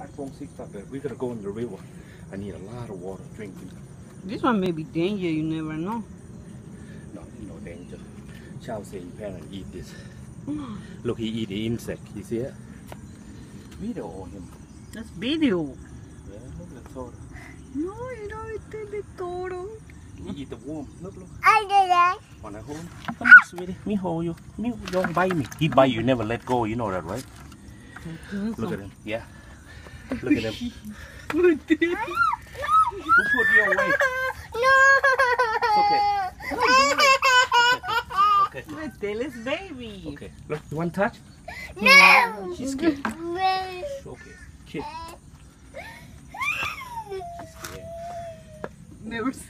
iPhone 6 tablet. We're gonna go in the river. I need a lot of water drinking. This one may be danger, you never know. No, no danger. Chow say you parent eat this. Look, he eat the insect. You see it? Video on him. That's video. Yeah, look at the toro. No, you don't eat the toro. He eat the worm. Look, look. I did that. Wanna hold? Come on, sweetie. Me hold you. Me don't bite me. He bite you, never let go. You know that, right? Look at him. Yeah. Look at him. Who put you away? No. Okay. Tell baby. Okay. Look, you want touch? No. She's scared. No. Okay. Kid. She's scared. Never seen.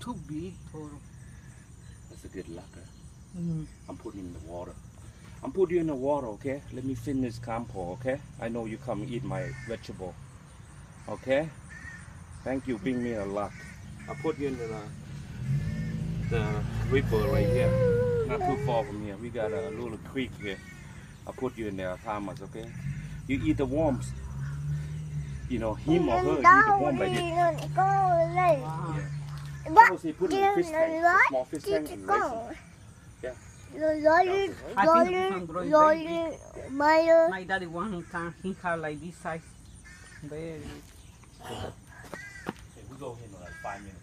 Too big, Toro. That's a good luck. Huh? Mm. I'm putting you in the water. I'm putting you in the water, okay? Let me finish campo, okay? I know you come eat my vegetable. Okay? Thank you, bring me a lot. I put you in the, the river right here. Not too far from here. We got a little creek here. I put you in there, Thomas, okay? You eat the worms. You know, him or her, eat the worm like this. Wow. What? Put it in a fish tank, a small fish tank and raise it. Yeah. Lolly, I think lolly, this one growing lolly, my, My daddy one time he had like this size. Very. Okay, we go here in like five minutes.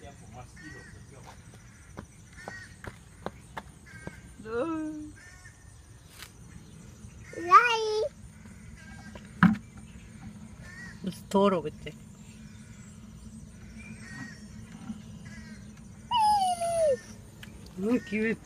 Yeah, for mosquitoes, let's go. lolly. It's Toro with it. Look cute.